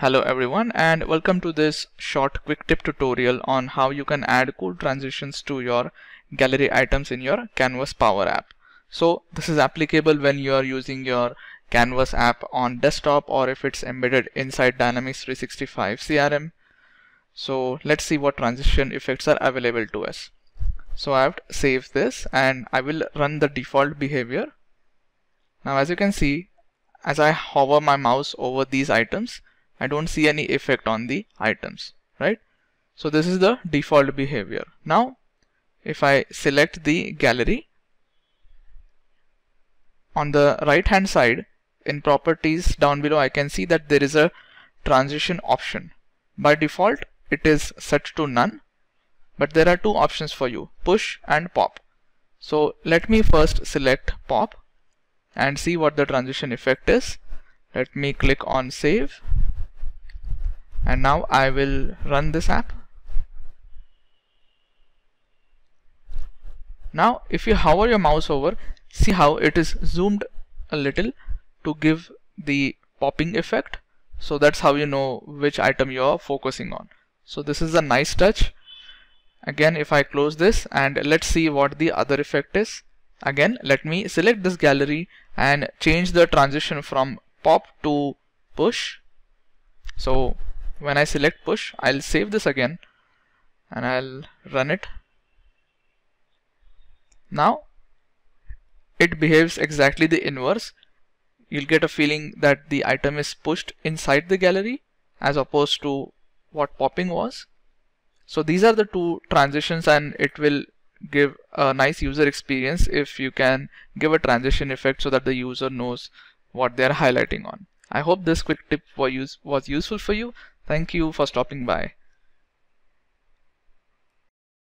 Hello everyone and welcome to this short quick tip tutorial on how you can add cool transitions to your gallery items in your Canvas Power App. So this is applicable when you are using your Canvas app on desktop or if it's embedded inside Dynamics 365 CRM. So let's see what transition effects are available to us. So I have saved this and I will run the default behavior. Now as you can see as I hover my mouse over these items, I don't see any effect on the items, right? So this is the default behavior. Now, if I select the gallery, on the right hand side in properties down below, I can see that there is a transition option. By default, it is set to none, but there are two options for you, push and pop. So let me first select pop and see what the transition effect is. Let me click on save and now I will run this app. Now if you hover your mouse over, see how it is zoomed a little to give the popping effect. So that's how you know which item you are focusing on. So this is a nice touch. Again, if I close this and let's see what the other effect is. Again, let me select this gallery and change the transition from pop to push. So when I select push, I'll save this again and I'll run it. Now it behaves exactly the inverse. You'll get a feeling that the item is pushed inside the gallery as opposed to what popping was. So these are the two transitions and it will give a nice user experience if you can give a transition effect so that the user knows what they're highlighting on. I hope this quick tip was useful for you. Thank you for stopping by.